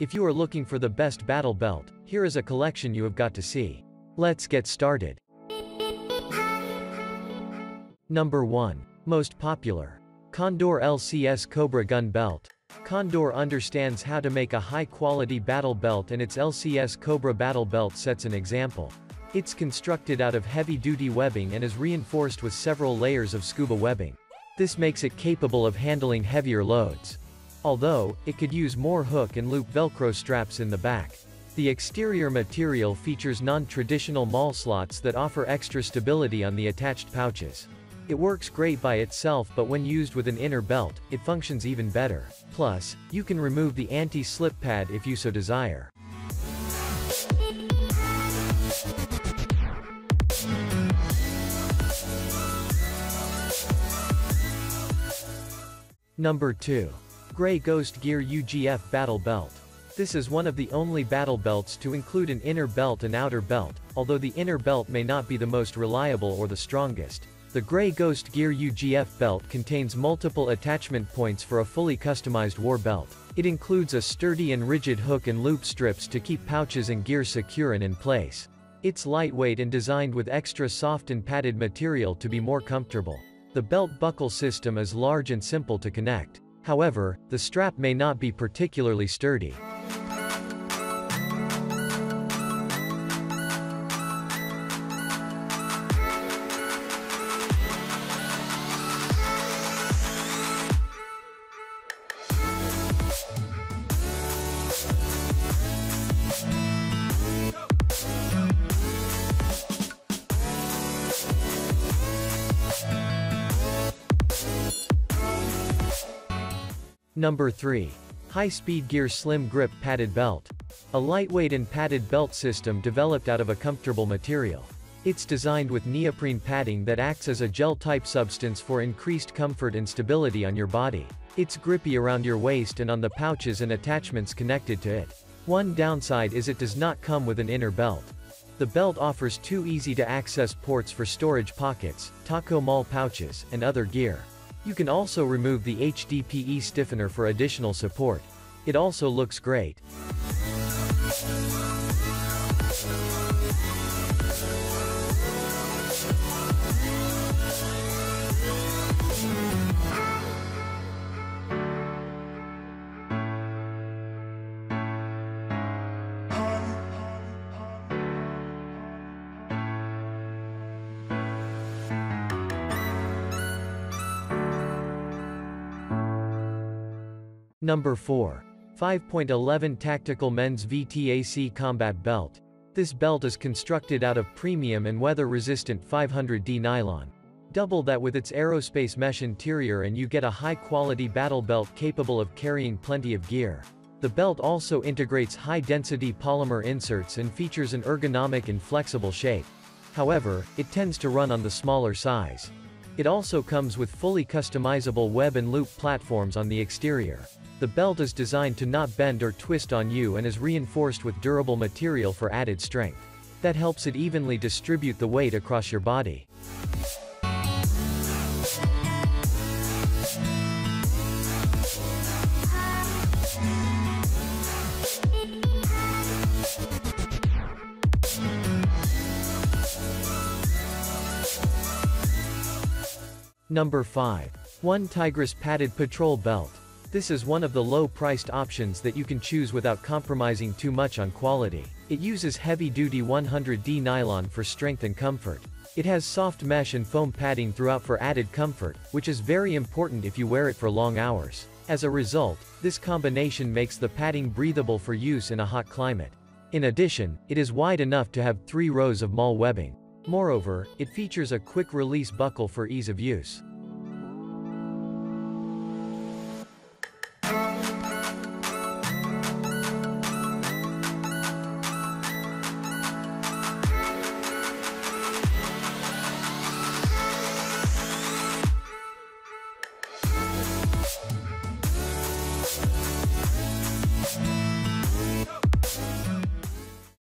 If you are looking for the best battle belt, here is a collection you have got to see. Let's get started. Number 1. Most popular. Condor LCS Cobra Gun Belt. Condor understands how to make a high-quality battle belt and its LCS Cobra battle belt sets an example. It's constructed out of heavy-duty webbing and is reinforced with several layers of scuba webbing. This makes it capable of handling heavier loads. Although, it could use more hook and loop velcro straps in the back. The exterior material features non-traditional MOLLE slots that offer extra stability on the attached pouches. It works great by itself but when used with an inner belt, it functions even better. Plus, you can remove the anti-slip pad if you so desire. Number 2. Grey Ghost Gear UGF Battle Belt. This is one of the only battle belts to include an inner belt and outer belt, although the inner belt may not be the most reliable or the strongest. The Grey Ghost Gear UGF belt contains multiple attachment points for a fully customized war belt. It includes a sturdy and rigid hook and loop strips to keep pouches and gear secure and in place. It's lightweight and designed with extra soft and padded material to be more comfortable. The belt buckle system is large and simple to connect. However, the strap may not be particularly sturdy. Number 3. High-Speed Gear Slim Grip Padded Belt. A lightweight and padded belt system developed out of a comfortable material. It's designed with neoprene padding that acts as a gel-type substance for increased comfort and stability on your body. It's grippy around your waist and on the pouches and attachments connected to it. One downside is it does not come with an inner belt. The belt offers two easy-to-access ports for storage pockets, taco MOLLE pouches, and other gear. You can also remove the HDPE stiffener for additional support. It also looks great. Number 4. 5.11 Tactical Men's VTAC Combat Belt. This belt is constructed out of premium and weather-resistant 500D nylon. Double that with its aerospace mesh interior and you get a high-quality battle belt capable of carrying plenty of gear. The belt also integrates high-density polymer inserts and features an ergonomic and flexible shape. However, it tends to run on the smaller size. It also comes with fully customizable web and loop platforms on the exterior. The belt is designed to not bend or twist on you and is reinforced with durable material for added strength. That helps it evenly distribute the weight across your body. Number 5. OneTigris Padded Patrol Belt. This is one of the low-priced options that you can choose without compromising too much on quality. It uses heavy-duty 100D nylon for strength and comfort. It has soft mesh and foam padding throughout for added comfort, which is very important if you wear it for long hours. As a result, this combination makes the padding breathable for use in a hot climate. In addition, it is wide enough to have three rows of MOLLE webbing. Moreover, it features a quick-release buckle for ease of use.